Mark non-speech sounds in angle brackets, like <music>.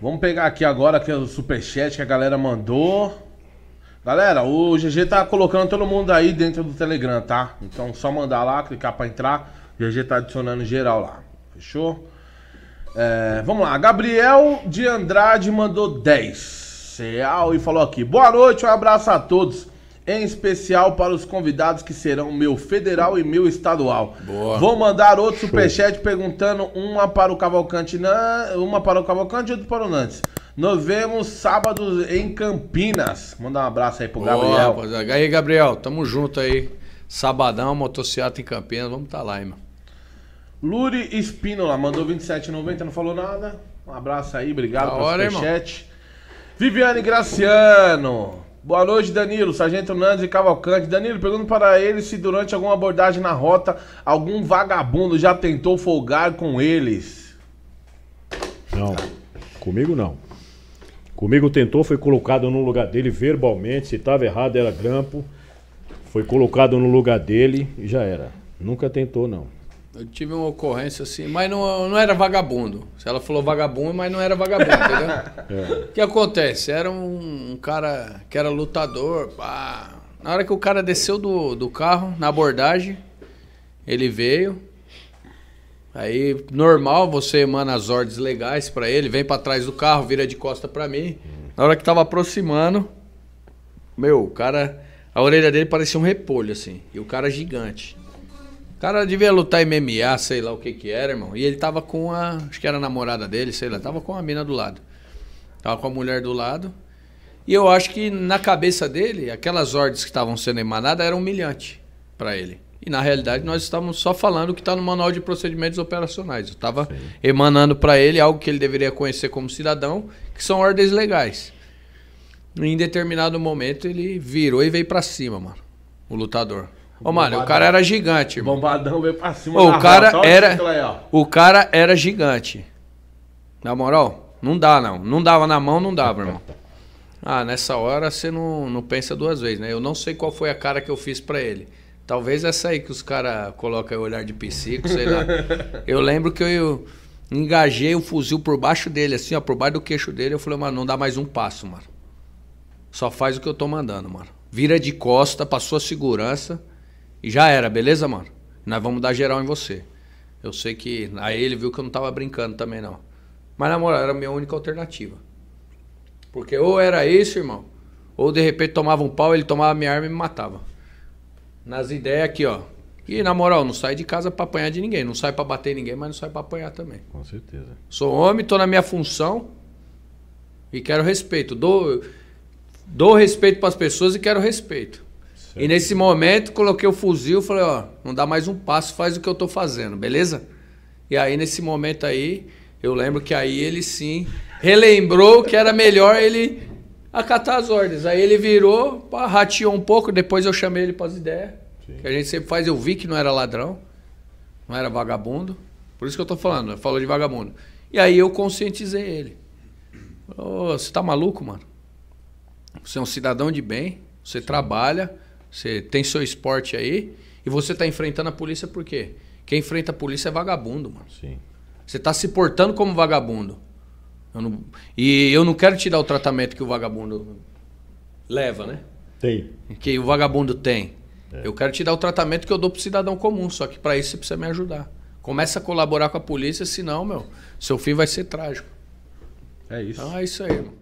Vamos pegar aqui agora que é o superchat que a galera mandou. Galera, o GG tá colocando todo mundo aí dentro do Telegram, tá? Então só mandar lá, clicar pra entrar. O GG tá adicionando geral lá. Fechou? É, vamos lá. Gabriel de Andrade mandou 10 real e falou aqui. Boa noite, um abraço a todos. Em especial para os convidados que serão meu federal e meu estadual. Boa. Vou mandar outro superchat perguntando uma para o Cavalcante, uma para o Cavalcante e outra para o Nantes. Nos vemos sábado em Campinas. Manda um abraço aí pro Boa, Gabriel. rapaziada. Aí, Gabriel, tamo junto aí. Sabadão, motocicleta em Campinas, vamos tá lá, hein, mano. Luri Espínola mandou 27,90, não falou nada. Um abraço aí, obrigado Da pelo hora, superchat. Viviane Graciano. Boa noite, Danilo. Sargento Nandes e Cavalcante. Danilo, pergunto para ele se durante alguma abordagem na rota, algum vagabundo já tentou folgar com eles. Não, comigo não. Comigo tentou, foi colocado no lugar dele verbalmente. Se estava errado, era grampo. Foi colocado no lugar dele e já era. Nunca tentou, não. Eu tive uma ocorrência assim, mas não, não era vagabundo. Se ela falou vagabundo, mas não era vagabundo, entendeu? <laughs> O que acontece? Era um, um cara que era lutador. pá. Na hora que o cara desceu do, do carro, na abordagem, ele veio. Aí, normal, você emana as ordens legais pra ele, vem pra trás do carro, vira de costa pra mim. Na hora que tava aproximando, meu, o cara. A orelha dele parecia um repolho, assim. E o cara gigante. O cara devia lutar MMA, sei lá o que que era, irmão. E ele tava com a. Acho que era a namorada dele, sei lá. Tava com a mina do lado. Tava com a mulher do lado. E eu acho que na cabeça dele, aquelas ordens que estavam sendo emanadas eram humilhantes pra ele. E na realidade nós estávamos só falando o que está no manual de procedimentos operacionais. Eu estava emanando para ele algo que ele deveria conhecer como cidadão, que são ordens legais. Em determinado momento ele virou e veio pra cima, mano. O lutador. Ô, mano, o cara era gigante, irmão. Bombadão veio pra cima Ô, o cara rota. Olha era. título aí. O cara era gigante. Na moral, não dá, não. Não dava na mão, não dava, irmão. Ah, nessa hora você não, não pensa duas vezes, né? Eu não sei qual foi a cara que eu fiz pra ele. Talvez essa aí que os caras colocam aí, olhar de psico, sei lá. <laughs> Eu lembro que eu engajei o fuzil por baixo dele, assim, ó, por baixo do queixo dele. Eu falei, mano, não dá mais um passo, mano. Só faz o que eu tô mandando, mano. Vira de costa, passou a segurança e já era, beleza, mano? Nós vamos dar geral em você. Eu sei que. Aí ele viu que eu não tava brincando também, não. Mas na moral, era a minha única alternativa. Porque ou era isso, irmão, ou de repente tomava um pau, ele tomava minha arma e me matava. Nas ideias aqui, ó. E na moral, não sai de casa pra apanhar de ninguém. Não sai pra bater ninguém, mas não sai pra apanhar também. Com certeza. Sou homem, tô na minha função e quero respeito. Dou, dou respeito pras pessoas e quero respeito. E nesse momento, coloquei o fuzil, falei, ó, não dá mais um passo, faz o que eu tô fazendo, beleza? E aí, nesse momento aí, eu lembro que aí ele sim relembrou que era melhor ele acatar as ordens. Aí ele virou, pá, rateou um pouco, depois eu chamei ele pras ideias. Que a gente sempre faz, eu vi que não era ladrão, não era vagabundo. Por isso que eu tô falando, falou de vagabundo. E aí eu conscientizei ele. Ô, você tá maluco, mano? Você é um cidadão de bem, você trabalha, você tem seu esporte aí, e você tá enfrentando a polícia por quê? Quem enfrenta a polícia é vagabundo, mano. Sim. Você tá se portando como vagabundo. Eu não- e eu não quero te dar o tratamento que o vagabundo leva, né? Tem. Que o vagabundo tem. Eu quero te dar o tratamento que eu dou pro cidadão comum, só que para isso você precisa me ajudar. Começa a colaborar com a polícia, senão, meu, seu fim vai ser trágico. É isso. Então é isso aí, irmão.